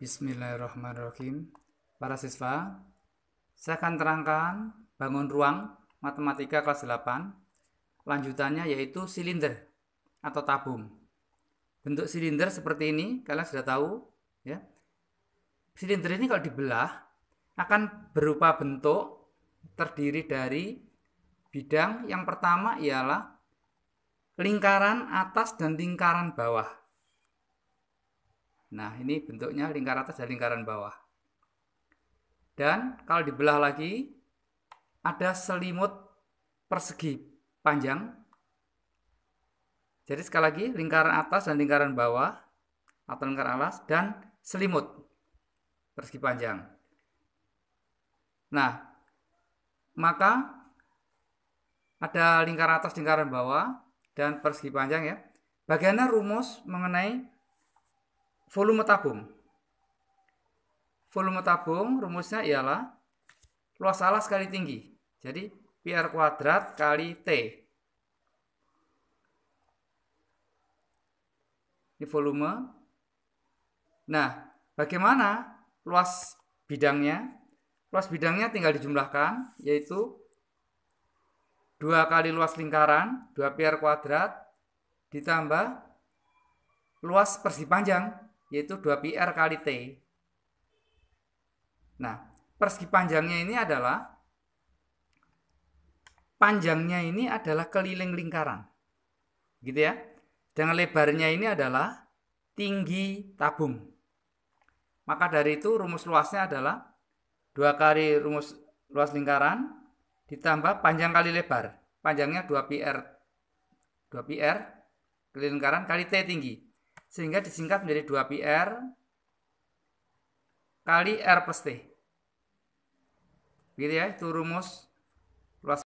Bismillahirrahmanirrahim. Para siswa, saya akan terangkan bangun ruang matematika kelas 8. Lanjutannya yaitu silinder atau tabung. Bentuk silinder seperti ini, kalian sudah tahu ya. Silinder ini kalau dibelah akan berupa bentuk terdiri dari bidang yang pertama ialah lingkaran atas dan lingkaran bawah. Nah, ini bentuknya lingkaran atas dan lingkaran bawah. Dan kalau dibelah lagi, ada selimut persegi panjang. Jadi sekali lagi, lingkaran atas dan lingkaran bawah, atau lingkaran alas, dan selimut persegi panjang. Nah, maka ada lingkaran atas, lingkaran bawah, dan persegi panjang ya. Bagaimana rumus mengenai volume tabung. Volume tabung rumusnya ialah luas alas kali tinggi. Jadi PR kuadrat kali T. Ini volume. Nah, bagaimana luas bidangnya? Luas bidangnya tinggal dijumlahkan, yaitu dua kali luas lingkaran, 2 PR kuadrat, ditambah luas persegi panjang, yaitu 2PR kali T. Nah, persegi panjangnya ini adalah panjangnya ini adalah keliling lingkaran. Gitu ya. Dengan lebarnya ini adalah tinggi tabung. Maka dari itu rumus luasnya adalah 2 kali rumus luas lingkaran ditambah panjang kali lebar. Panjangnya 2 PR. 2 r keliling lingkaran kali T tinggi sehingga disingkat menjadi 2πr kali r plus t. Gitu ya, itu rumus